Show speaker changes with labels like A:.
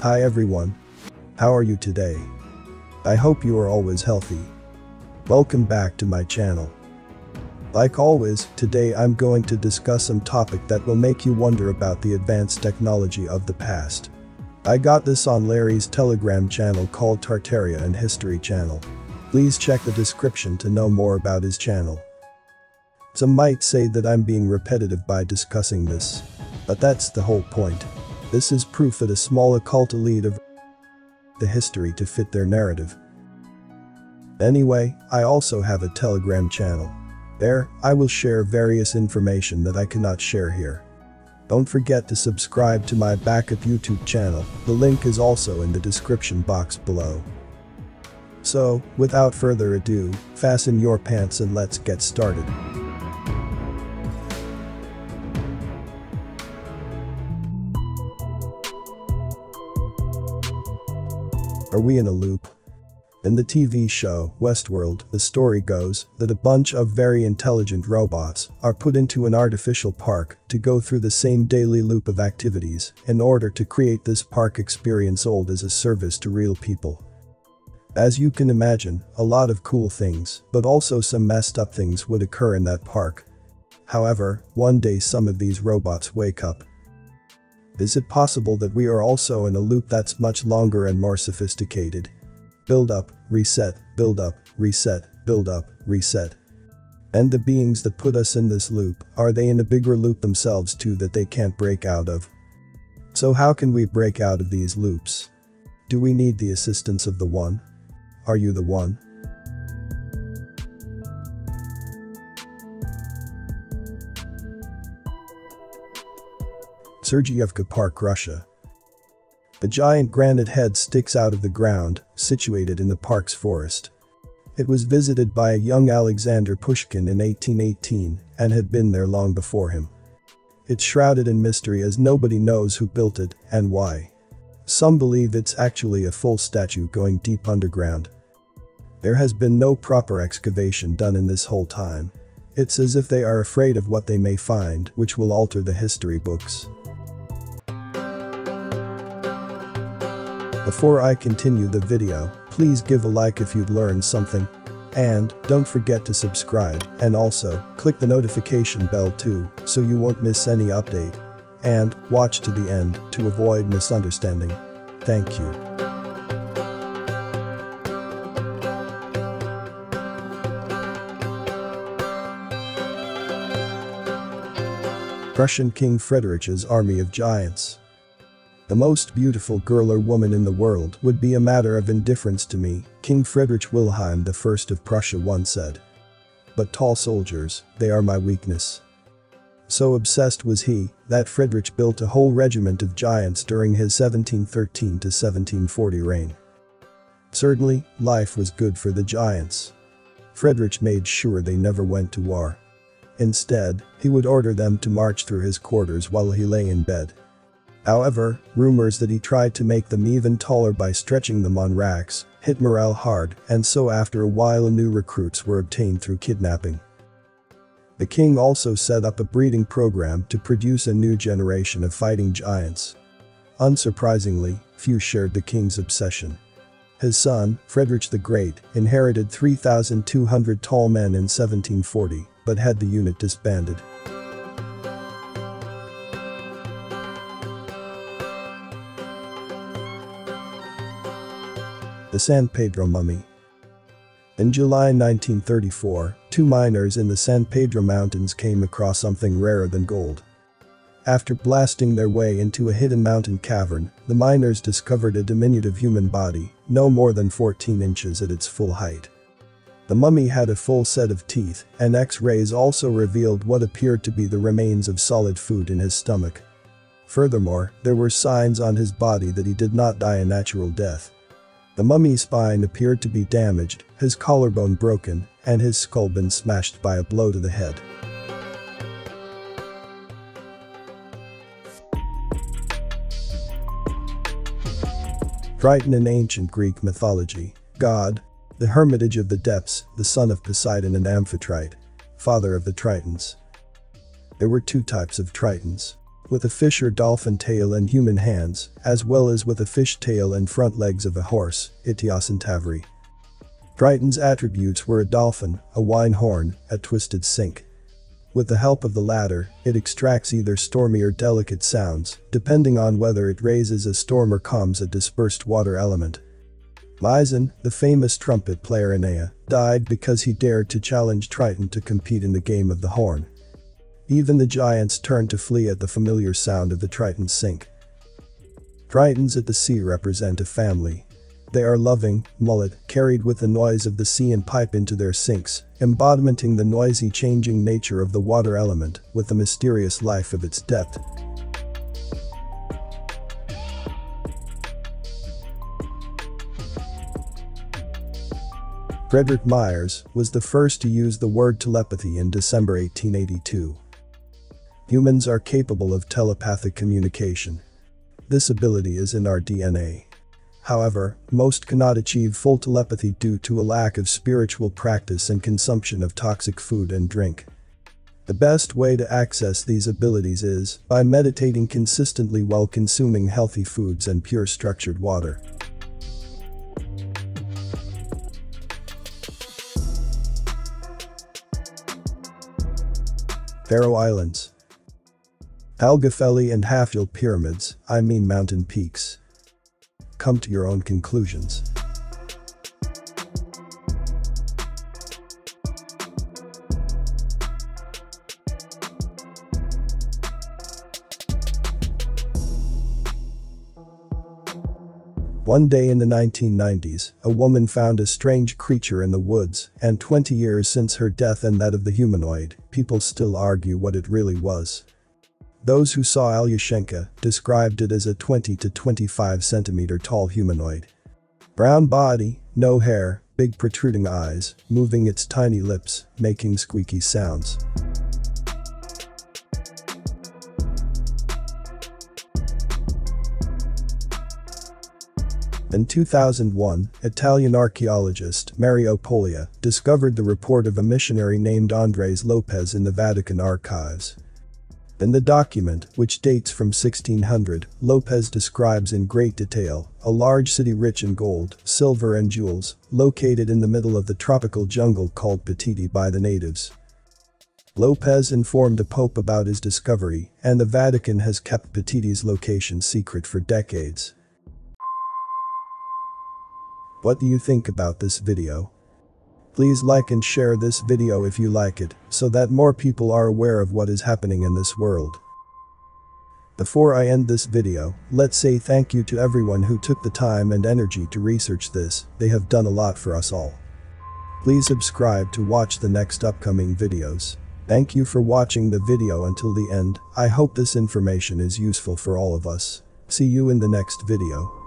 A: Hi everyone. How are you today? I hope you are always healthy. Welcome back to my channel. Like always, today I'm going to discuss some topic that will make you wonder about the advanced technology of the past. I got this on Larry's telegram channel called Tartaria and History channel. Please check the description to know more about his channel. Some might say that I'm being repetitive by discussing this. But that's the whole point. This is proof that a small occult elite of the history to fit their narrative. Anyway, I also have a telegram channel. There, I will share various information that I cannot share here. Don't forget to subscribe to my backup YouTube channel, the link is also in the description box below. So, without further ado, fasten your pants and let's get started. Are we in a loop? In the TV show, Westworld, the story goes that a bunch of very intelligent robots are put into an artificial park to go through the same daily loop of activities in order to create this park experience old as a service to real people. As you can imagine, a lot of cool things, but also some messed up things would occur in that park. However, one day some of these robots wake up is it possible that we are also in a loop that's much longer and more sophisticated? Build up, reset, build up, reset, build up, reset. And the beings that put us in this loop, are they in a bigger loop themselves too that they can't break out of? So how can we break out of these loops? Do we need the assistance of the One? Are you the One? Sergeyevka Park, Russia. A giant granite head sticks out of the ground, situated in the park's forest. It was visited by a young Alexander Pushkin in 1818 and had been there long before him. It's shrouded in mystery as nobody knows who built it and why. Some believe it's actually a full statue going deep underground. There has been no proper excavation done in this whole time. It's as if they are afraid of what they may find which will alter the history books. Before I continue the video, please give a like if you'd learned something. And, don't forget to subscribe, and also, click the notification bell too, so you won't miss any update. And, watch to the end, to avoid misunderstanding. Thank you. Prussian King Frederick's army of giants. The most beautiful girl or woman in the world would be a matter of indifference to me, King Friedrich Wilhelm I of Prussia once said. But tall soldiers, they are my weakness. So obsessed was he, that Friedrich built a whole regiment of giants during his 1713 to 1740 reign. Certainly, life was good for the giants. Friedrich made sure they never went to war. Instead, he would order them to march through his quarters while he lay in bed. However, rumors that he tried to make them even taller by stretching them on racks hit morale hard and so after a while new recruits were obtained through kidnapping. The king also set up a breeding program to produce a new generation of fighting giants. Unsurprisingly, few shared the king's obsession. His son, Frederick the Great, inherited 3,200 tall men in 1740, but had the unit disbanded. The San Pedro Mummy In July 1934, two miners in the San Pedro Mountains came across something rarer than gold. After blasting their way into a hidden mountain cavern, the miners discovered a diminutive human body, no more than 14 inches at its full height. The mummy had a full set of teeth, and x-rays also revealed what appeared to be the remains of solid food in his stomach. Furthermore, there were signs on his body that he did not die a natural death. The mummy's spine appeared to be damaged, his collarbone broken, and his skull been smashed by a blow to the head. Triton in ancient Greek mythology, God, the hermitage of the depths, the son of Poseidon and Amphitrite, father of the Tritons. There were two types of Tritons. With a fish or dolphin tail and human hands, as well as with a fish tail and front legs of a horse, Ichthyosaurus tavri. Triton's attributes were a dolphin, a wine horn, a twisted sink. With the help of the latter, it extracts either stormy or delicate sounds, depending on whether it raises a storm or calms a dispersed water element. Myzon, the famous trumpet player in Ea, died because he dared to challenge Triton to compete in the game of the horn. Even the giants turned to flee at the familiar sound of the Triton's sink. Tritons at the sea represent a family. They are loving, mullet, carried with the noise of the sea and pipe into their sinks, embodimenting the noisy changing nature of the water element with the mysterious life of its depth. Frederick Myers was the first to use the word telepathy in December 1882. Humans are capable of telepathic communication. This ability is in our DNA. However, most cannot achieve full telepathy due to a lack of spiritual practice and consumption of toxic food and drink. The best way to access these abilities is by meditating consistently while consuming healthy foods and pure structured water. Faroe Islands. Helgafell and Hafjell pyramids, I mean mountain peaks. Come to your own conclusions. One day in the 1990s, a woman found a strange creature in the woods, and 20 years since her death and that of the humanoid, people still argue what it really was. Those who saw Alyoshenka described it as a 20 to 25 centimeter tall humanoid. Brown body, no hair, big protruding eyes, moving its tiny lips, making squeaky sounds. In 2001, Italian archaeologist Mario Polia discovered the report of a missionary named Andres Lopez in the Vatican archives. In the document, which dates from 1600, Lopez describes in great detail a large city rich in gold, silver and jewels, located in the middle of the tropical jungle called Paititi by the natives. Lopez informed the Pope about his discovery, and the Vatican has kept Paititi's location secret for decades. What do you think about this video? Please like and share this video if you like it, so that more people are aware of what is happening in this world. Before I end this video, let's say thank you to everyone who took the time and energy to research this, they have done a lot for us all. Please subscribe to watch the next upcoming videos. Thank you for watching the video until the end, I hope this information is useful for all of us. See you in the next video.